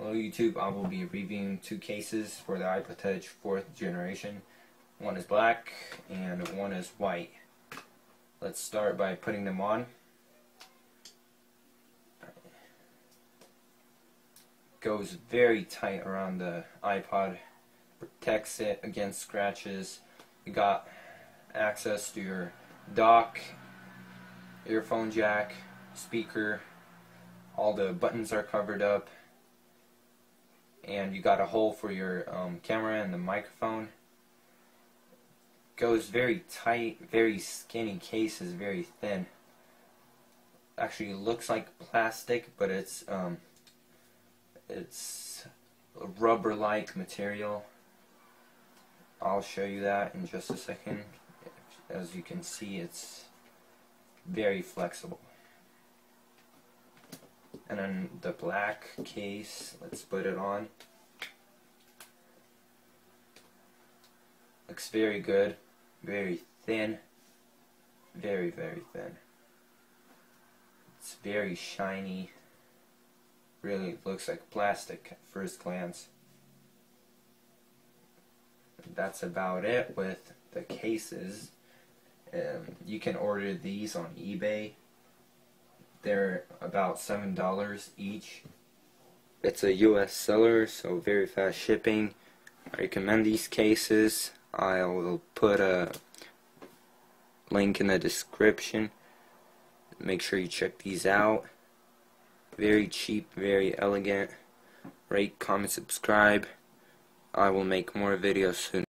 Hello YouTube, I will be reviewing two cases for the iPod Touch 4th generation. One is black and one is white. Let's start by putting them on. Goes very tight around the iPod, protects it against scratches. You got access to your dock, earphone jack, speaker, all the buttons are covered up and you got a hole for your um, camera and the microphone. Goes very tight, very skinny case is very thin. Actually looks like plastic, but it's um, it's rubber-like material. I'll show you that in just a second. As you can see, it's very flexible. And then the black case, let's put it on. Looks very good, very thin, very, very thin. It's very shiny, really looks like plastic at first glance. That's about it with the cases. Um, you can order these on eBay they're about seven dollars each. It's a U.S. seller, so very fast shipping. I recommend these cases. I will put a link in the description. Make sure you check these out. Very cheap, very elegant. Rate, comment, subscribe. I will make more videos soon.